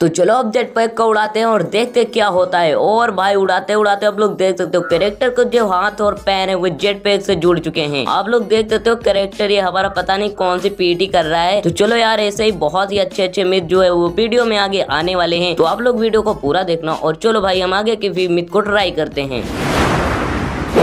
तो चलो अब जेट पैक को उड़ाते हैं और देखते हैं क्या होता है। और भाई, उड़ाते उड़ाते आप लोग देख सकते हो कैरेक्टर को जो हाथ और पैर है, वो जेट पैक से जुड़ चुके हैं। आप लोग देख सकते हो कैरेक्टर ये हमारा पता नहीं कौन सी पीटी कर रहा है। तो चलो यार, ऐसे ही बहुत ही अच्छे अच्छे मिथ जो है, वो वीडियो में आगे आने वाले है। तो आप लोग वीडियो को पूरा देखना और चलो भाई, हम आगे की मिथ को ट्राई करते हैं।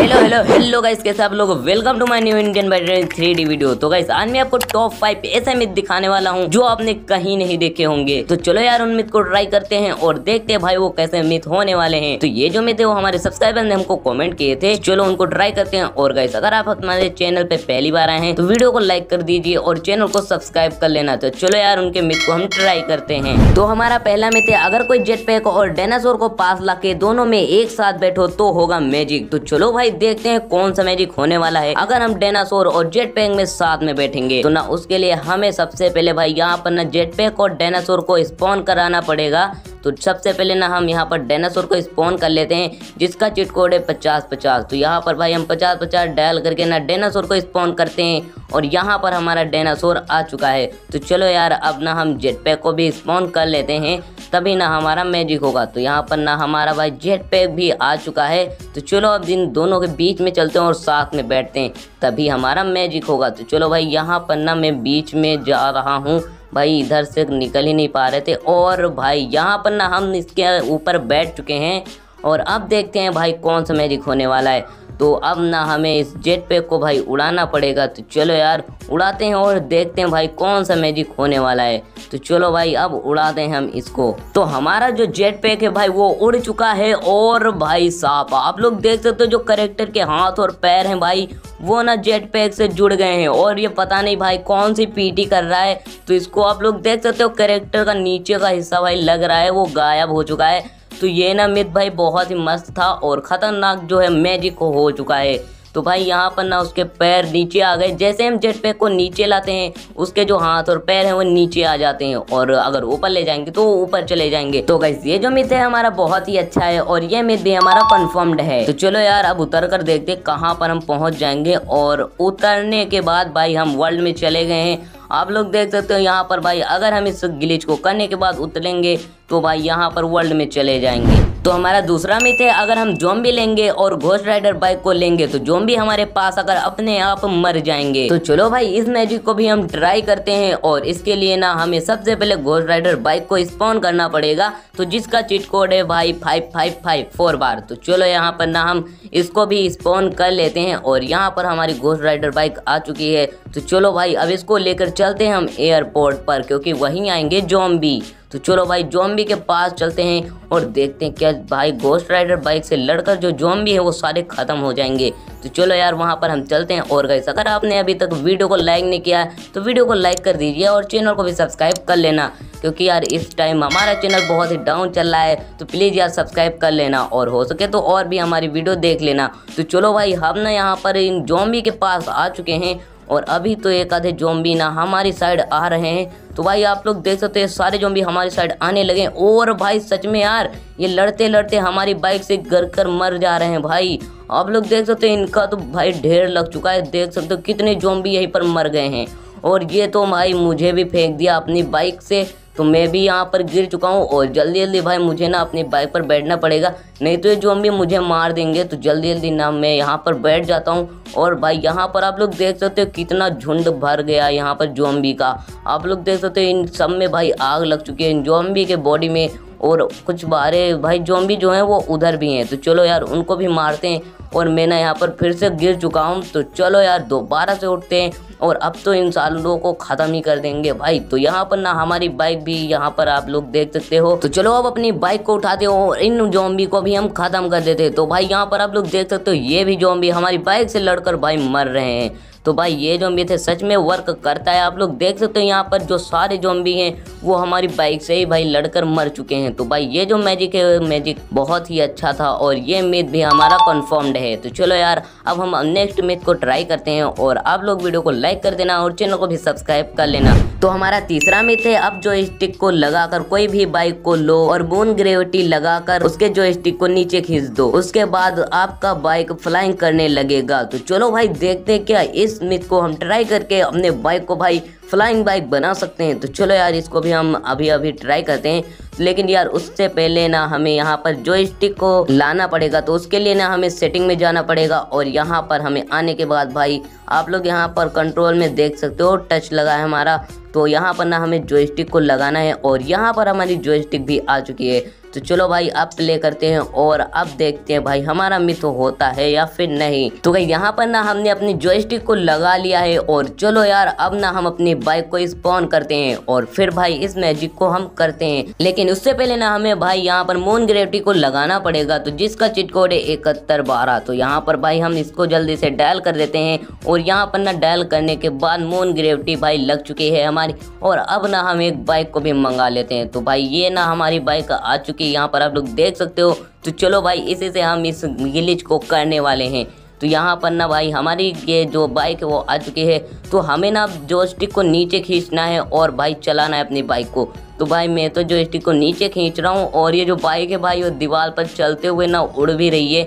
हेलो हेलो हेलो गाइस कैसे आप लोग? Welcome to my new Indian three D video तो गाइस आज मैं आपको टॉप फाइव ऐसे मिथ दिखाने वाला हूँ जो आपने कहीं नहीं देखे होंगे। तो चलो यार, उन मिथ को ट्राई करते हैं और देखते हैं भाई वो कैसे मिथ होने वाले हैं। तो ये जो मिथ है वो हमारे सब्सक्राइबर ने हमको कॉमेंट किए थे। चलो उनको ट्राई करते हैं और गाइस अगर आप हमारे चैनल पे पहली बार आए हैं तो वीडियो को लाइक कर दीजिए और चैनल को सब्सक्राइब कर लेना। तो चलो यार, उनके मिथ को हम ट्राई करते हैं। तो हमारा पहला मिथ है, अगर कोई जेट पैक और डायनासोर को पास ला दोनों में एक साथ बैठो तो होगा मैजिक तो चलो भाई देखते हैं कौन कौन सा मैजिक होने वाला है। अगर हम डेनासोर और जेट पैक में साथ में बैठेंगे तो ना उसके लिए हमें सबसे पहले भाई यहाँ पर ना जेट पैक और डेनासोर को स्पॉन कराना पड़ेगा। तो सबसे पहले ना हम यहाँ पर डायनासोर को स्पॉन कर लेते हैं, जिसका चिट कोड है पचास पचास। तो यहाँ पर भाई हम पचास पचास डायल करके ना डायनासोर को स्पॉन करते हैं और यहाँ पर हमारा डायनासोर आ चुका है। तो चलो यार, अब ना हम जेट पैक को भी स्पॉन कर लेते हैं, तभी ना हमारा मैजिक होगा। तो यहाँ पर ना हमारा भाई जेट पैक भी आ चुका है। तो चलो अब इन दोनों के बीच में चलते हैं और साथ में बैठते हैं, तभी हमारा मैजिक होगा। तो चलो भाई, यहाँ पर ना मैं बीच में जा रहा हूँ। भाई, इधर से निकल ही नहीं पा रहे थे। और भाई, यहाँ पर ना हम इसके ऊपर बैठ चुके हैं। और अब देखते हैं भाई कौन सा मैजिक होने वाला है। तो अब ना हमें इस जेट पैक को भाई उड़ाना पड़ेगा। तो चलो यार, उड़ाते हैं और देखते हैं भाई कौन सा मैजिक होने वाला है। तो चलो भाई, अब उड़ाते हैं हम इसको। तो हमारा जो जेट पैक है भाई, वो उड़ चुका है और भाई साहब, आप लोग देख सकते हो जो करेक्टर के हाथ और पैर हैं भाई, वो ना जेट पैक से जुड़ गए हैं। और ये पता नहीं भाई कौन सी पीटी कर रहा है। तो इसको आप लोग देख सकते हो करेक्टर का नीचे का हिस्सा भाई लग रहा है, वो गायब हो चुका है। तो ये ना मित भाई बहुत ही मस्त था और ख़तरनाक जो है मैजिक हो चुका है। तो भाई यहाँ पर ना उसके पैर नीचे आ गए। जैसे हम जेट पैक को नीचे लाते हैं, उसके जो हाथ और पैर हैं वो नीचे आ जाते हैं और अगर ऊपर ले जाएँगे तो ऊपर चले जाएँगे। तो गैस ये जो मिथ है हमारा बहुत ही अच्छा है और ये मिथ भी हमारा कन्फर्म्ड है। तो चलो यार, अब उतर कर देखते कहाँ पर हम पहुँच जाएँगे और उतरने के बाद भाई हम वर्ल्ड में चले गए हैं। आप लोग देख सकते हो यहाँ पर भाई, अगर हम इस गिलीच को करने के बाद उतरेंगे तो भाई यहाँ पर वर्ल्ड में चले जाएँगे। तो हमारा दूसरा मिथ है, अगर हम जोम्बी लेंगे और घोस्ट राइडर बाइक को लेंगे तो जोम्बी हमारे पास अगर अपने आप मर जाएँगे। तो चलो भाई, इस मैजिक को भी हम ट्राई करते हैं और इसके लिए ना हमें सबसे पहले घोस्ट राइडर बाइक को स्पॉन करना पड़ेगा। तो जिसका चिट कोड है भाई फाइव फाइव फाइव फोर बार तो चलो यहाँ पर ना हम इसको भी स्पॉन कर लेते हैं और यहाँ पर हमारी घोस्ट राइडर बाइक आ चुकी है। तो चलो भाई, अब इसको लेकर चलते हैं हम एयरपोर्ट पर, क्योंकि वहीं आएँगे जोम्बी तो चलो भाई जोम्बी के पास चलते हैं और देखते हैं क्या भाई गोस्ट राइडर बाइक से लड़कर जो जोम्बी है वो सारे ख़त्म हो जाएँगे। तो चलो यार, वहाँ पर हम चलते हैं। और गए अगर आपने अभी तक वीडियो को लाइक नहीं किया तो वीडियो को लाइक कर दीजिए और चैनल को भी सब्सक्राइब कर लेना। क्योंकि यार, इस टाइम हमारा चैनल बहुत ही डाउन चल रहा है तो प्लीज़ यार सब्सक्राइब कर लेना। और हो सके तो और भी हमारी वीडियो देख लेना। तो चलो भाई, हम ना यहाँ पर इन जॉम्बी के पास आ चुके हैं और अभी तो एक आधे जोम्बी ना हमारी साइड आ रहे हैं। तो भाई आप लोग देख सकते हैं, सारे जोम्बी हमारी साइड आने लगे और भाई सच में यार, ये लड़ते लड़ते हमारी बाइक से गर कर मर जा रहे हैं भाई। आप लोग देख सकते हैं, इनका तो भाई ढेर लग चुका है। देख सकते हो कितने जोम्बी यहीं पर मर गए हैं। और ये तो भाई मुझे भी फेंक दिया अपनी बाइक से। तो मैं भी यहाँ पर गिर चुका हूँ और जल्दी जल्दी भाई मुझे ना अपनी बाइक पर बैठना पड़ेगा। नहीं तो ये जो भी मुझे मार देंगे तो जल्दी जल्दी ना मैं यहाँ पर बैठ जाता हूँ। और भाई यहाँ पर आप लोग देख सकते हो कितना झुंड भर गया यहाँ पर जोम्बी का। आप लोग देख सकते हो इन सब में भाई आग लग चुकी है। इन जोम्बी के बॉडी में और कुछ बारे भाई जोम्बी जो हैं वो उधर भी हैं। तो चलो यार, उनको भी मारते हैं और मैं ना यहाँ पर फिर से गिर चुका हूँ। तो चलो यार, दोबारा से उठते हैं और अब तो इन सालों को ख़त्म ही कर देंगे भाई। तो यहाँ पर ना हमारी बाइक भी यहाँ पर आप लोग देख सकते हो। तो चलो अब अपनी बाइक को उठाते हो और इन जोम्बी को भी हम ख़त्म कर देते हैं। तो भाई यहाँ पर आप लोग देख सकते हो, ये भी जोम्बी हमारी बाइक से लड़कर भाई मर रहे हैं। तो भाई, ये जो थे, सच में वर्क करता है। आप लोग देख सकते हो यहाँ पर जो सारे जोम्बी हैं, वो हमारी बाइक से ही भाई लड़कर मर चुके हैं। तो भाई, ये जो मैजिक है मैजिक बहुत ही अच्छा था और ये मिथ भी हमारा कन्फर्म्ड है। तो चलो यार, अब हम नेक्स्ट मिथ को ट्राई करते हैं और आप लोग वीडियो को लाइक कर देना और चैनल को भी सब्सक्राइब कर लेना। तो हमारा तीसरा मिथ है, अब जो स्टिक को लगाकर, कोई भी बाइक को लो और बोन ग्रेविटी लगाकर उसके जो स्टिक को नीचे खींच दो। उसके बाद आपका बाइक फ्लाइंग करने लगेगा। तो चलो भाई, देखते हैं क्या इस मिथ को हम ट्राई करके अपने बाइक को भाई फ्लाइंग बाइक बना सकते हैं। तो चलो यार, इसको भी हम अभी अभी ट्राई करते हैं। लेकिन यार उससे पहले ना हमें यहाँ पर जो स्टिक को लाना पड़ेगा तो उसके लिए ना हमें सेटिंग में जाना पड़ेगा और यहाँ पर हमें आने के बाद भाई आप लोग यहाँ पर कंट्रोल में देख सकते हो टच लगा है हमारा तो यहाँ पर ना हमें जो को लगाना है और यहाँ पर हमारी जो भी आ चुकी है। तो चलो भाई, अब प्ले करते हैं और अब देखते हैं भाई, हमारा मिथ होता है या फिर नहीं। तो भाई, यहाँ पर ना हमने अपनी जॉयस्टिक को लगा लिया है और चलो यार, अब ना हम अपनी बाइक को स्पॉन करते हैं और फिर भाई, इस मैजिक को हम करते हैं। लेकिन उससे पहले ना हमें भाई, यहाँ पर मून ग्रेविटी को लगाना पड़ेगा तो जिसका चिट कोड है इकहत्तर बारह। तो यहाँ पर भाई, हम इसको जल्दी से डायल कर देते हैं और यहाँ पर ना डायल करने के बाद मून ग्रेविटी भाई, लग चुकी है हमारी और अब ना हम एक बाइक को भी मंगा लेते हैं। तो भाई, ये ना हमारी बाइक आ चुकी कि यहाँ पर आप लोग देख सकते हो। तो चलो भाई, इसी से हम इस गिलिच को करने वाले हैं। तो यहाँ पर ना भाई, हमारी ये जो बाइक है वो आ चुकी है। तो हमें ना जो स्टिक को नीचे खींचना है और भाई चलाना है अपनी बाइक को। तो भाई, मैं तो जो स्टिक को नीचे खींच रहा हूँ और ये जो बाइक है भाई, वो दीवार पर चलते हुए ना उड़ भी रही है।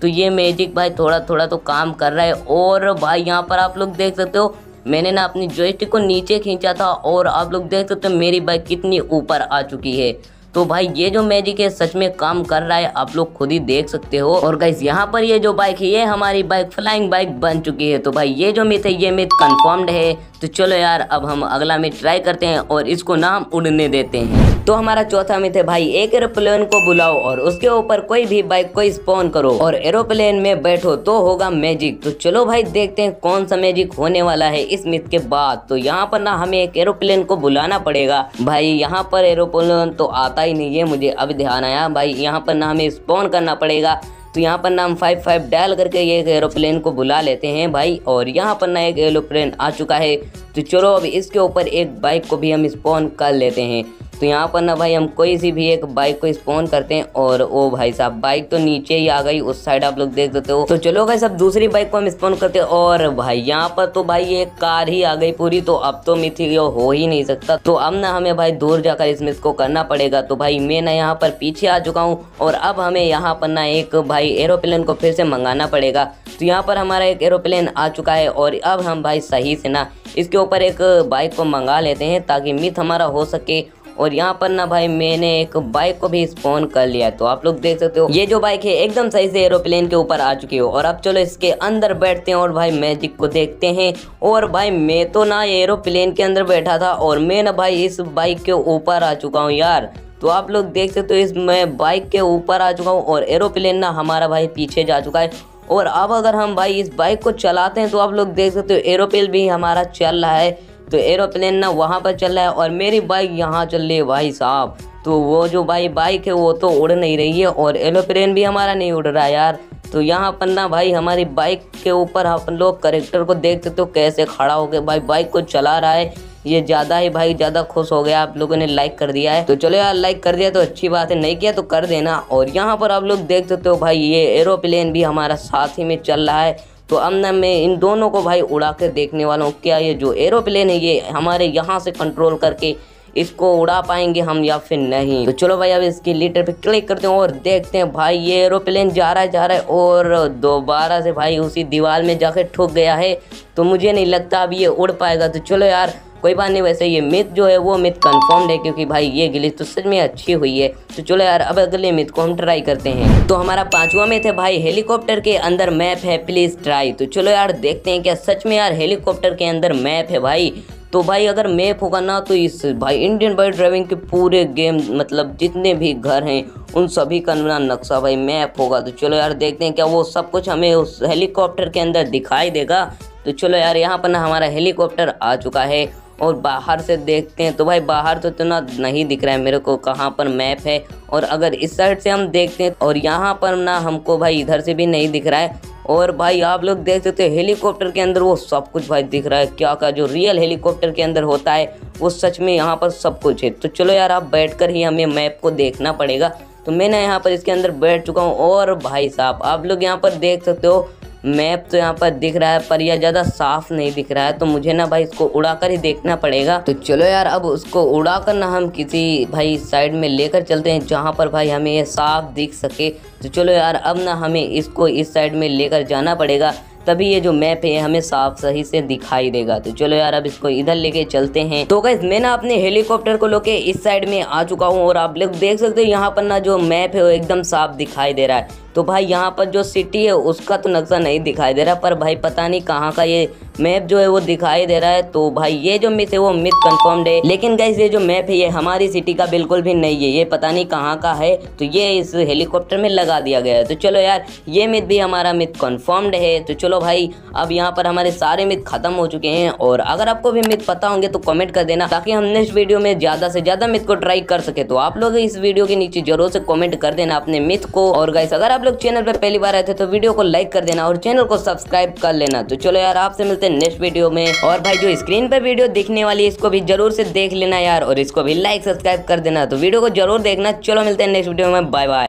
तो ये मैजिक भाई थोड़ा थोड़ा तो काम कर रहा है। और भाई, यहाँ पर आप लोग देख सकते हो, मैंने ना अपनी जोइस्टिक को नीचे खींचा था और आप लोग देख सकते हो, मेरी बाइक कितनी ऊपर आ चुकी है। तो भाई, ये जो मैजिक है, सच में काम कर रहा है। आप लोग खुद ही देख सकते हो। और गाइस यहाँ पर ये जो बाइक है, ये हमारी बाइक फ्लाइंग बाइक बन चुकी है। तो भाई, ये जो मिथ है, ये मिथ कंफर्म्ड है। तो चलो यार, अब हम अगला मिथ ट्राई करते हैं और इसको नाम उड़ने देते हैं। तो हमारा चौथा मिथ है, भाई, एक एरोप्लेन को बुलाओ और उसके ऊपर कोई भी बाइक को स्पॉन करो और एरोप्लेन में बैठो तो होगा मैजिक तो चलो भाई, देखते हैं कौन सा मैजिक होने वाला है इस मिथ के बाद। तो यहाँ पर ना हमें एक एरोप्लेन को बुलाना पड़ेगा। भाई, यहाँ पर एरोप्लेन तो आता ही नहीं है मुझे अभी ध्यान आया। भाई, यहाँ पर ना हमें स्पॉन करना पड़ेगा। तो यहाँ पर ना हम फाइव फाइव डायल करके ये एरोप्लेन को बुला लेते हैं भाई, और यहाँ पर ना एक एरोप्लेन आ चुका है। तो चलो अब इसके ऊपर एक बाइक को भी हम स्पॉन कर लेते हैं। तो यहाँ पर ना भाई हम कोई सी भी एक बाइक को स्पॉन करते हैं और ओ भाई साहब बाइक तो नीचे ही आ गई, उस साइड आप लोग देख सकते हो। तो चलो भाई सब दूसरी बाइक को हम स्पॉन करते हैं और भाई यहाँ पर तो भाई एक कार ही आ गई पूरी तो अब तो मिथी हो ही नहीं सकता। तो अब ना हमें भाई दूर जाकर इस मिस को करना पड़ेगा। तो भाई मैं ना यहाँ पर पीछे आ चुका हूँ और अब हमें यहाँ पर ना एक भाई एरोप्लेन को फिर से मंगाना पड़ेगा। तो यहाँ पर हमारा एक एरोप्लेन आ चुका है और अब हम भाई सही से ना इसके ऊपर एक बाइक को मंगा लेते हैं ताकि मिथ हमारा हो सके और यहाँ पर ना भाई मैंने एक बाइक को भी स्पॉन कर लिया तो आप लोग देख सकते हो, ये जो बाइक है एकदम सही से एरोप्लेन के ऊपर आ चुकी हो। और अब चलो इसके अंदर बैठते हैं और भाई मैजिक को देखते हैं। और भाई मैं तो ना एरोप्लेन के अंदर बैठा था और मैं ना भाई इस बाइक के ऊपर आ चुका हूँ यार। तो आप लोग देख सकते हो इस मैं बाइक के ऊपर आ चुका हूँ और एरोप्लेन ना हमारा भाई पीछे जा चुका है। और अब अगर हम भाई इस बाइक को चलाते हैं तो आप लोग देख सकते हो एरोप्लेन भी हमारा चल रहा है। तो एरोप्लेन ना वहाँ पर चल रहा है और मेरी बाइक यहाँ चल रही है भाई साहब। तो वो जो भाई बाइक है, वो तो उड़ नहीं रही है और एरोप्लेन भी हमारा नहीं उड़ रहा यार। तो यहाँ पर ना भाई हमारी बाइक के ऊपर अपन लोग करेक्टर को देख सकते हो कैसे खड़ा हो गया। भाई बाइक को चला रहा है। ये ज़्यादा ही भाई ज़्यादा खुश हो गया। आप लोगों ने लाइक कर दिया है। तो चलो यार लाइक कर दिया तो अच्छी बात है। नहीं किया तो कर देना। और यहाँ पर आप लोग देख सकते हो भाई ये एरोप्लेन भी हमारा साथ ही में चल रहा है। तो अब ना मैं इन दोनों को भाई उड़ा कर देखने वाला हूँ, क्या ये जो एरोप्लेन है, ये हमारे यहाँ से कंट्रोल करके इसको उड़ा पाएँगे हम या फिर नहीं? तो चलो भाई, अब इसके लीटर पे क्लिक करते हैं और देखते हैं भाई, ये एरोप्लेन जा रहा है, जा रहा है और दोबारा से भाई उसी दीवार में जाके ठुक गया है। तो मुझे नहीं लगता अब ये उड़ पाएगा। तो चलो यार कोई बात नहीं, वैसे ये मिथ जो है वो मिथ कंफर्म्ड है क्योंकि भाई ये गिली तो सच में अच्छी हुई है। तो चलो यार, अब अगले मिथ को हम ट्राई करते हैं। तो हमारा पांचवा मिथ है भाई हेलीकॉप्टर के अंदर मैप है प्लीज़ ट्राई तो चलो यार, देखते हैं क्या सच में यार हेलीकॉप्टर के अंदर मैप है भाई। तो भाई अगर मैप होगा ना तो इस भाई इंडियन बाइक ड्राइविंग के पूरे गेम मतलब जितने भी घर हैं, उन सभी का ना नक्शा भाई मैप होगा। तो चलो यार, देखते हैं क्या वो सब कुछ हमें उस हेलीकॉप्टर के अंदर दिखाई देगा। तो चलो यार, यहाँ पर ना हमारा हेलीकॉप्टर आ चुका है। और बाहर से देखते हैं तो भाई बाहर तो इतना नहीं दिख रहा है मेरे को, कहाँ पर मैप है? और अगर इस साइड से हम देखते हैं, और यहाँ पर ना हमको भाई इधर से भी नहीं दिख रहा है। और भाई आप लोग देख सकते हैं, हेलीकॉप्टर के अंदर वो सब कुछ भाई दिख रहा है। क्या क्या जो रियल हेलीकॉप्टर के अंदर होता है, वो सच में यहाँ पर सब कुछ है। तो चलो यार, आप बैठ ही हमें मैप को देखना पड़ेगा। तो मैं ना यहाँ पर इसके अंदर बैठ चुका हूँ, और भाई साहब, आप लोग यहाँ पर देख सकते हो मैप तो यहाँ पर दिख रहा है, पर यह ज़्यादा साफ़ नहीं दिख रहा है। तो मुझे ना भाई इसको उड़ाकर ही देखना पड़ेगा। तो चलो यार, अब उसको उड़ाकर ना हम किसी भाई साइड में लेकर चलते हैं, जहाँ पर भाई हमें ये साफ़ दिख सके। तो चलो यार, अब ना हमें इसको इस साइड में लेकर जाना पड़ेगा। तभी ये जो मैप है, हमें साफ़ सही से दिखाई देगा। तो चलो यार, अब इसको इधर लेके चलते हैं। तो गैस मैं ना अपने हेलीकॉप्टर को लोके इस साइड में आ चुका हूँ और आप लोग देख सकते हो, यहाँ पर ना जो मैप है, वो एकदम साफ़ दिखाई दे रहा है। तो भाई, यहाँ पर जो सिटी है, उसका तो नक्शा नहीं दिखाई दे रहा, पर भाई, पता नहीं कहाँ का ये मैप जो है वो दिखाई दे रहा है। तो भाई, ये जो मिथ है वो मिथ कंफर्म्ड है। लेकिन गैस ये जो मैप है, ये हमारी सिटी का बिल्कुल भी नहीं है। ये पता नहीं कहाँ का है। तो ये इस हेलीकॉप्टर में लगा दिया गया है। तो चलो यार, ये मिथ भी हमारा मिथ कन्फर्म्ड है। तो चलो भाई, अब यहाँ पर हमारे सारे मिथ खत्म हो चुके हैं। और अगर आपको भी मिथ पता होंगे तो कमेंट कर देना, ताकि हम नेक्स्ट वीडियो में ज़्यादा से ज़्यादा मिथ को ट्राई कर सके। तो आप लोग इस वीडियो के नीचे ज़रूर से कॉमेंट कर देना अपने मिथ को। और गाइस अगर आप लोग चैनल पर पहली बार आए थे तो वीडियो को लाइक कर देना और चैनल को सब्सक्राइब कर लेना। तो चलो यार, आपसे मिलते नेक्स्ट वीडियो में। और भाई, जो स्क्रीन पर वीडियो दिखने वाली है, इसको भी ज़रूर से देख लेना यार। और इसको भी लाइक सब्सक्राइब कर देना। तो वीडियो को ज़रूर देखना। चलो मिलते हैं नेक्स्ट वीडियो में। Bye bye